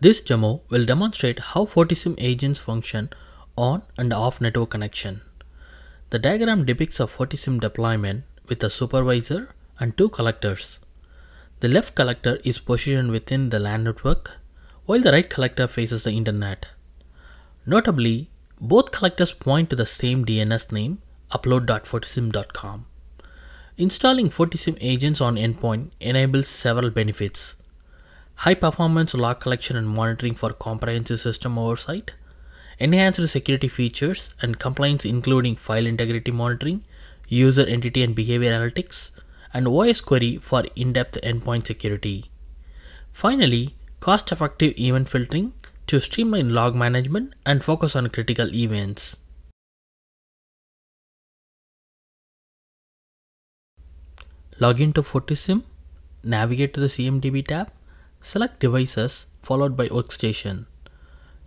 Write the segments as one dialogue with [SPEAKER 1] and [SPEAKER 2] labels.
[SPEAKER 1] This demo will demonstrate how FortiSIEM agents function on and off network connection. The diagram depicts a FortiSIEM deployment with a supervisor and two collectors. The left collector is positioned within the LAN network, while the right collector faces the internet. Notably, both collectors point to the same DNS name upload.fortisim.com. Installing FortiSIEM agents on endpoint enables several benefits high performance log collection and monitoring for comprehensive system oversight, enhanced security features and compliance including file integrity monitoring, user entity and behavior analytics, and OS query for in-depth endpoint security. Finally, cost-effective event filtering to streamline log management and focus on critical events. Log into FortiSIEM, navigate to the CMDB tab, Select Devices followed by Workstation.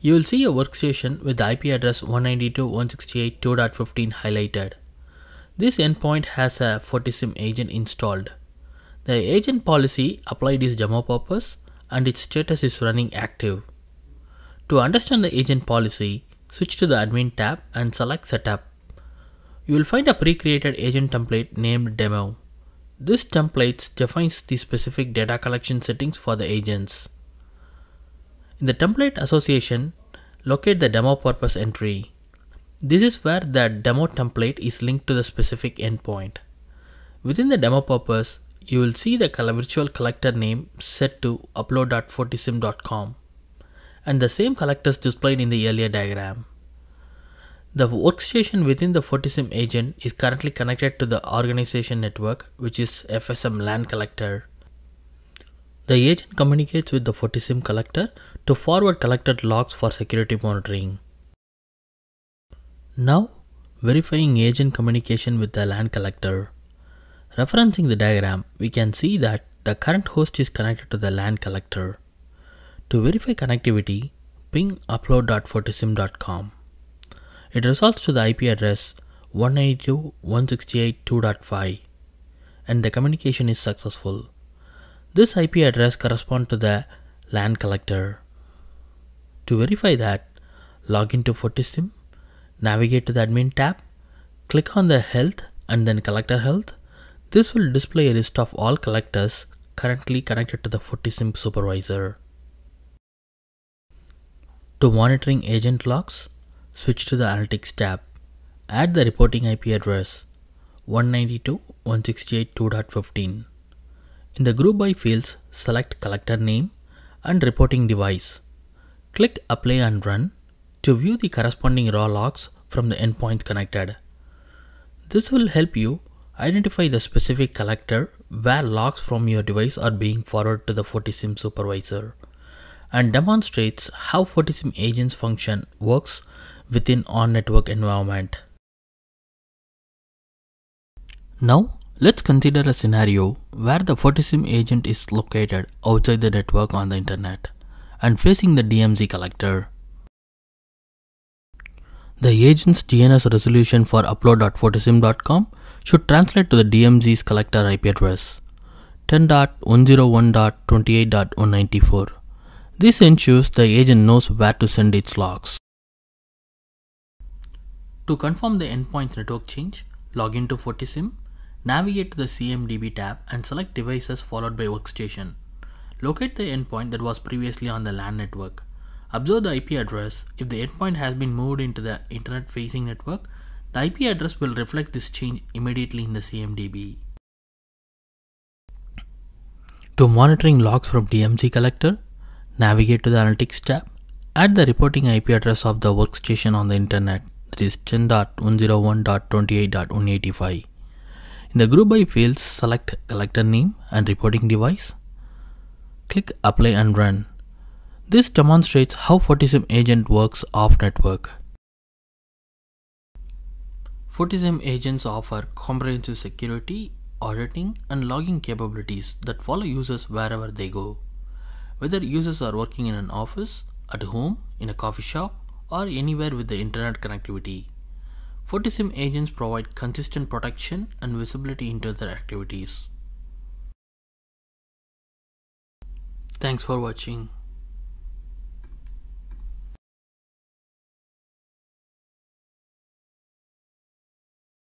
[SPEAKER 1] You will see a workstation with the IP address 192.168.2.15 highlighted. This endpoint has a FortiSIEM agent installed. The agent policy applied is demo purpose and its status is running active. To understand the agent policy, switch to the admin tab and select setup. You will find a pre-created agent template named demo. This template defines the specific data collection settings for the agents. In the template association, locate the demo purpose entry. This is where the demo template is linked to the specific endpoint. Within the demo purpose, you will see the virtual collector name set to upload.fortisim.com and the same collectors displayed in the earlier diagram. The workstation within the FortiSIEM agent is currently connected to the organization network, which is FSM LAN collector. The agent communicates with the FortiSIEM collector to forward collected logs for security monitoring. Now, verifying agent communication with the LAN collector. Referencing the diagram, we can see that the current host is connected to the LAN collector. To verify connectivity, ping upload.fortisim.com. It resolves to the IP address 192.168.2.5 and the communication is successful. This IP address corresponds to the LAN collector. To verify that, log into FortiSIEM, navigate to the admin tab, click on the health and then collector health. This will display a list of all collectors currently connected to the FortiSIEM supervisor. To monitoring agent logs, switch to the Analytics tab. Add the reporting IP address 192.168.2.15. In the group by fields, select collector name and reporting device. Click apply and run to view the corresponding raw logs from the endpoints connected. This will help you identify the specific collector where logs from your device are being forwarded to the FortiSIEM supervisor and demonstrates how FortiSIEM agents function works within on-network environment. Now, let's consider a scenario where the FortiSIEM agent is located outside the network on the internet and facing the DMZ collector. The agent's DNS resolution for upload.fortisim.com should translate to the DMZ's collector IP address 10.101.28.194. This ensures the agent knows where to send its logs. To confirm the endpoint's network change, log into FortiSIEM, navigate to the CMDB tab and select devices followed by workstation. Locate the endpoint that was previously on the LAN network. Observe the IP address. If the endpoint has been moved into the internet facing network, the IP address will reflect this change immediately in the CMDB. To monitoring logs from DMZ collector, navigate to the Analytics tab. Add the reporting IP address of the workstation on the internet that is 10.101.28.185. In the group by fields, select collector name and reporting device. Click apply and run. This demonstrates how FortiSIEM agent works off network. FortiSIEM agents offer comprehensive security, auditing, and logging capabilities that follow users wherever they go. Whether users are working in an office, at home, in a coffee shop, or anywhere with the internet connectivity. FortiSIEM agents provide consistent protection and visibility into their activities. Thanks for watching.